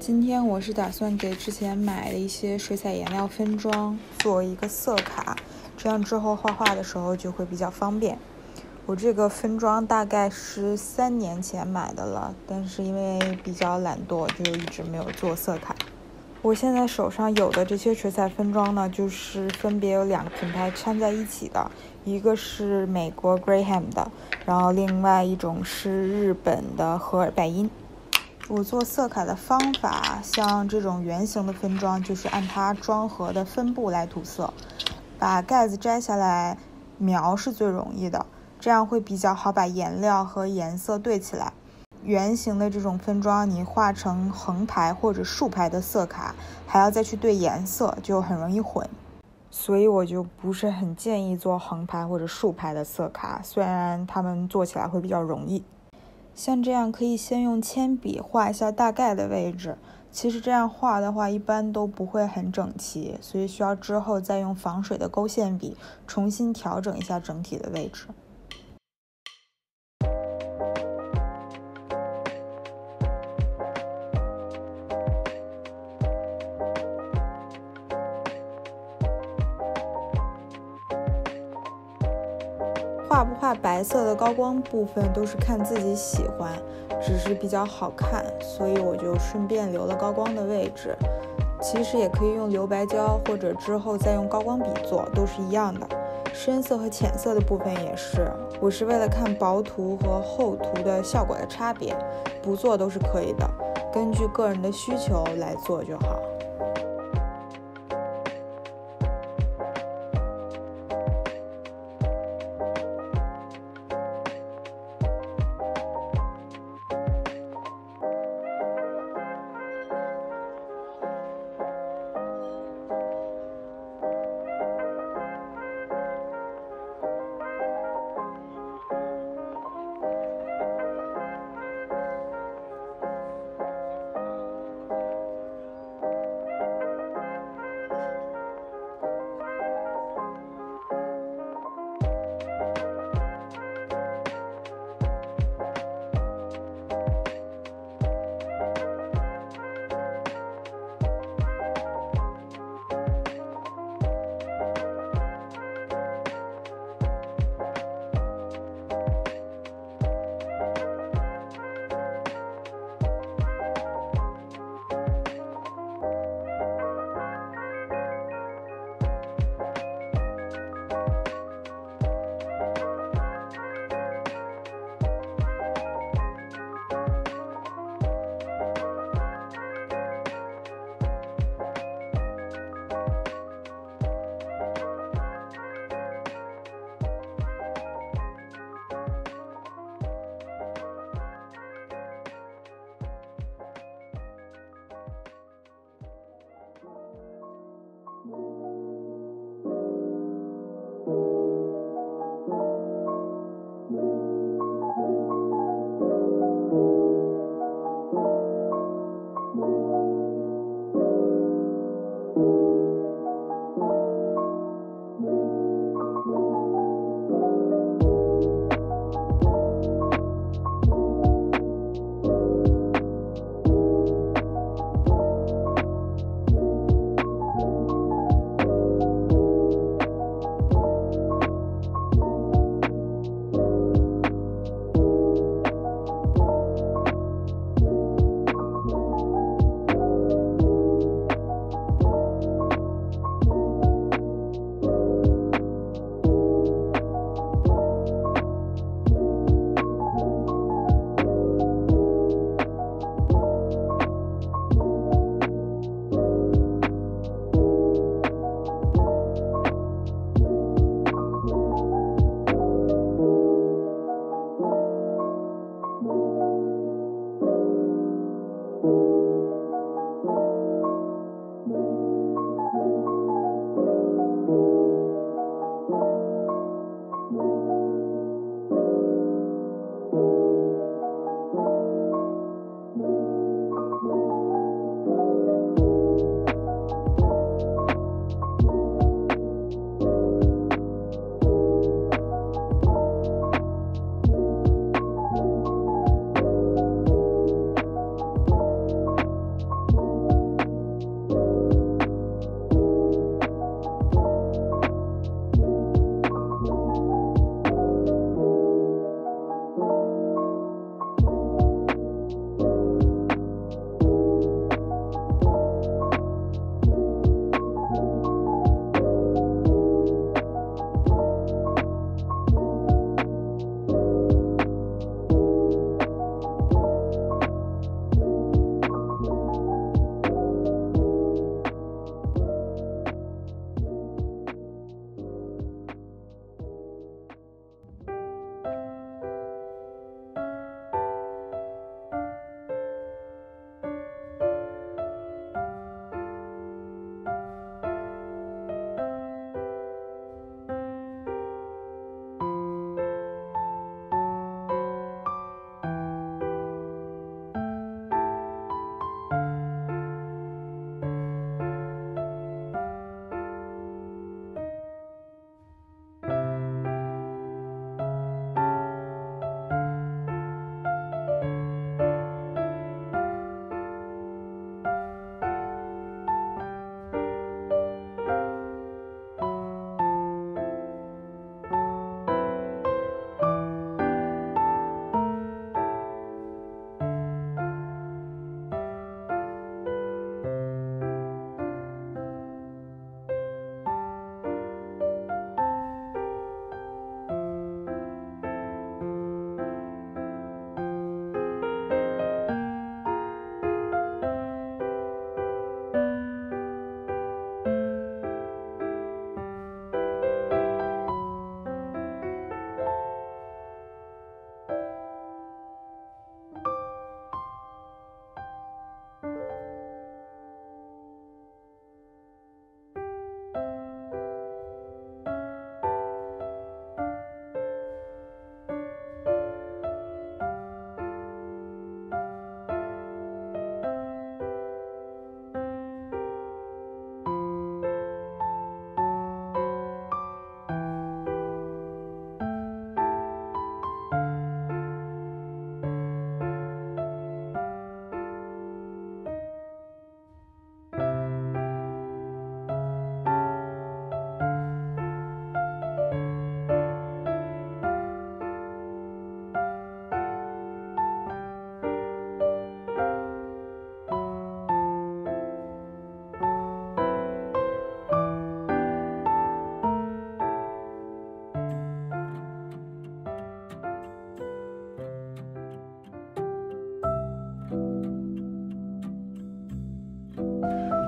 今天我是打算给之前买的一些水彩颜料分装做一个色卡，这样之后画画的时候就会比较方便。我这个分装大概是三年前买的了，但是因为比较懒惰，就一直没有做色卡。我现在手上有的这些水彩分装呢，就是分别有两个品牌掺在一起的，一个是美国 Graham 的，然后另外一种是日本的荷尔拜因。我做色卡的方法，像这种圆形的分装，就是按它装盒的分布来涂色，把盖子摘下来描是最容易的，这样会比较好把颜料和颜色对起来。圆形的这种分装，你画成横排或者竖排的色卡，还要再去对颜色，就很容易混。所以我就不是很建议做横排或者竖排的色卡，虽然它们做起来会比较容易。像这样可以先用铅笔画一下大概的位置，其实这样画的话一般都不会很整齐，所以需要之后再用防水的勾线笔重新调整一下整体的位置。高光部分都是看自己喜欢，只是比较好看，所以我就顺便留了高光的位置。其实也可以用留白胶，或者之后再用高光笔做，都是一样的。深色和浅色的部分也是，我是为了看薄涂和厚涂的效果的差别，不做都是可以的，根据个人的需求来做就好。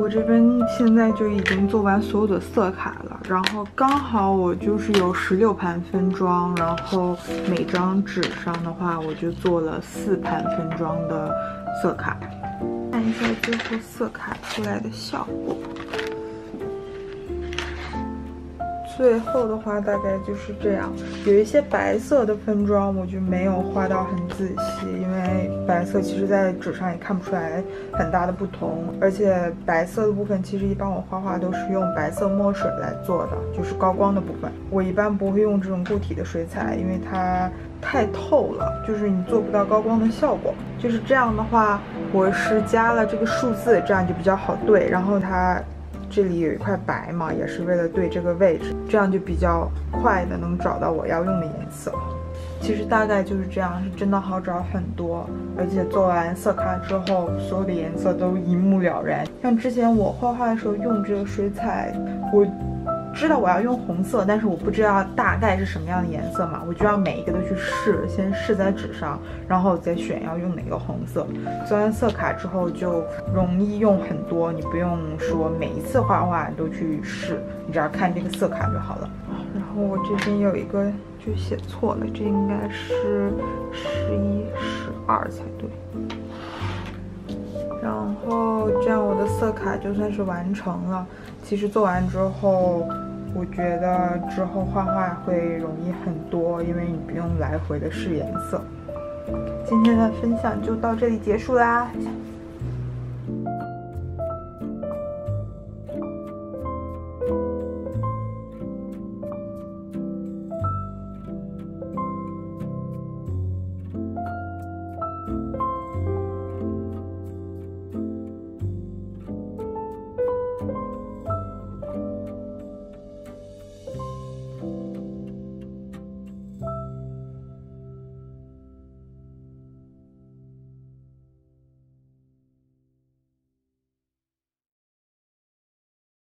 我这边现在就已经做完所有的色卡了，然后刚好我就是有十六盘分装，然后每张纸上的话，我就做了四盘分装的色卡，看一下最后色卡出来的效果。最后的话大概就是这样，有一些白色的分装我就没有画到很仔细，因为白色其实在纸上也看不出来很大的不同，而且白色的部分其实一般我画画都是用白色墨水来做的，就是高光的部分。我一般不会用这种固体的水彩，因为它太透了，就是你做不到高光的效果。就是这样的话，我是加了这个数字，这样就比较好对，然后它。这里有一块白嘛，也是为了对这个位置，这样就比较快的能找到我要用的颜色。其实大概就是这样，是真的好找很多，而且做完色卡之后，所有的颜色都一目了然。像之前我画画的时候用这个水彩，我。知道我要用红色，但是我不知道大概是什么样的颜色嘛，我就要每一个都去试，先试在纸上，然后再选要用哪个红色。做完色卡之后就容易用很多，你不用说每一次画画都去试，你只要看这个色卡就好了。然后我这边有一个就写错了，这应该是十一、十二才对。然后这样我的色卡就算是完成了。其实做完之后，我觉得之后画画会容易很多，因为你不用来回的试颜色。今天的分享就到这里结束啦。